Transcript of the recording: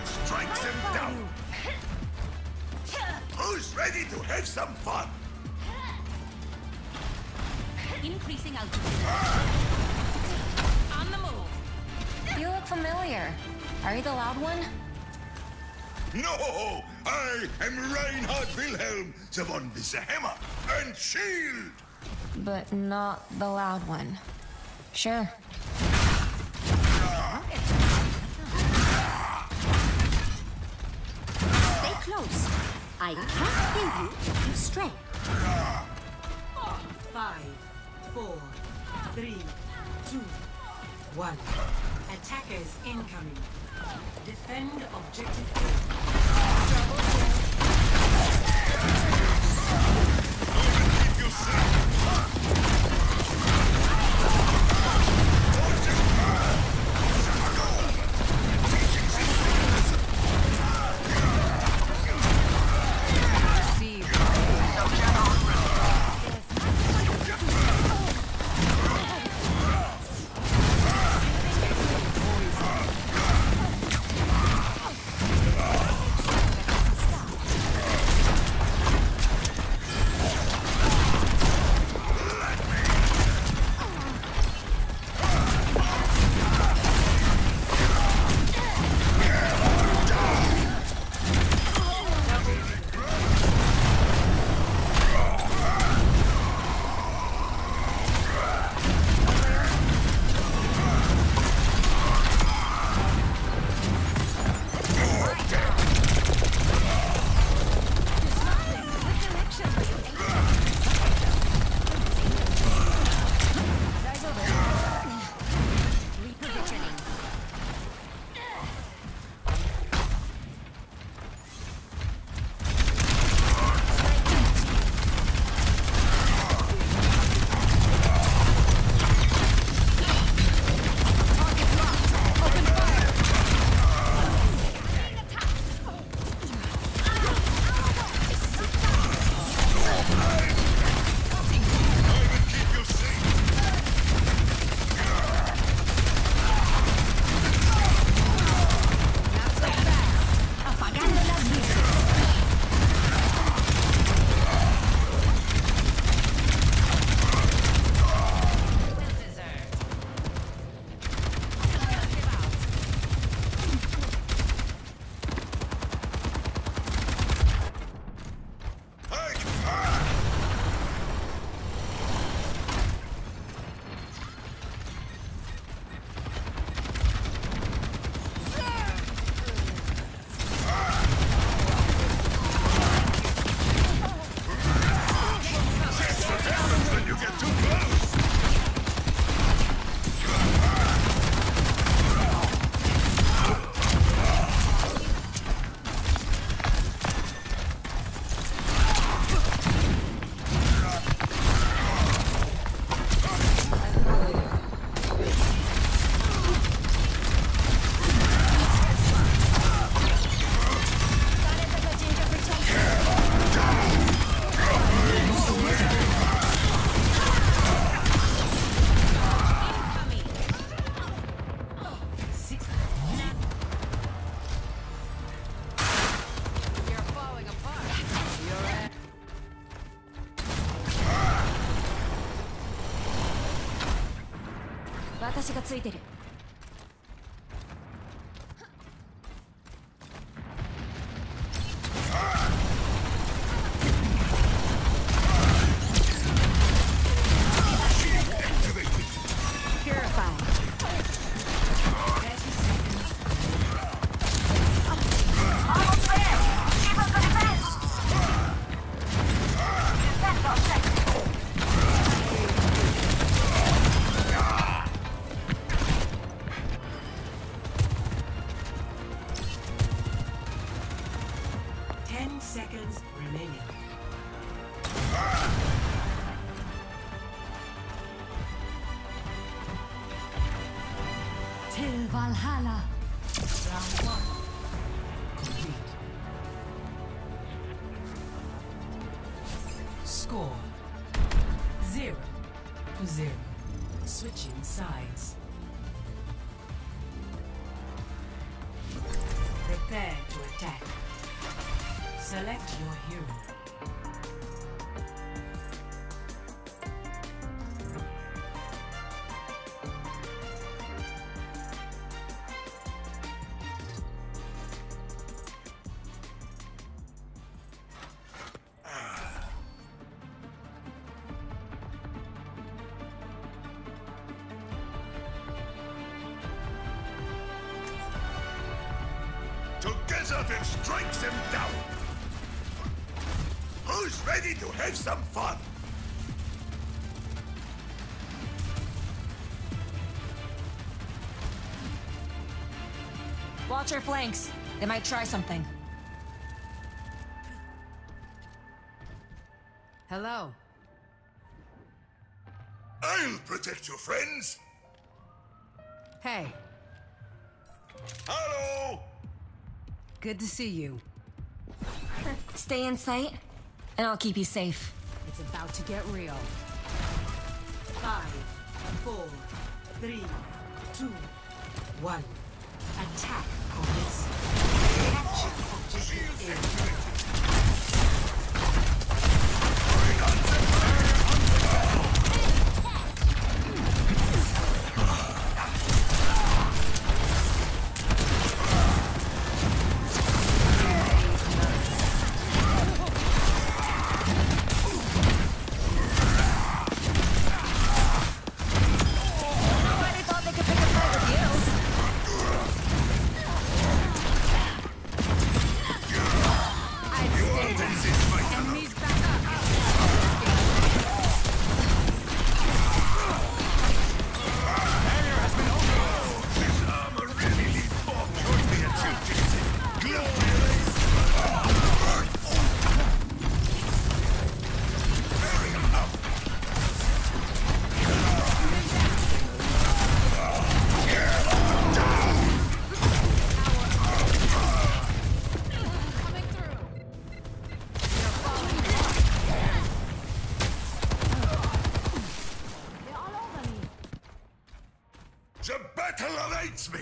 and strike them down. Who's ready to have some fun? Increasing altitude. On the move. You look familiar. Are you the loud one? No, I am Reinhardt Wilhelm, the one with the hammer and shield. But not the loud one. Sure. Close. I can't hear you if you stray. Five, four, three, two, one. Attackers incoming. Defend objective A. Keep you safe. Repositioning. 私がついてる。Seconds remaining. Till Valhalla. Round one. Complete. Score. Zero to zero. Switching sides. Prepare to attack. Select your hero. Together we'll strike them down. Who's ready to have some fun? Watch your flanks. They might try something. Hello. I'll protect you, friends. Hey, Hello. good to see you. Stay in sight, and I'll keep you safe. It's about to get real. Five, four, three, two, one. Attack I'd that delights me!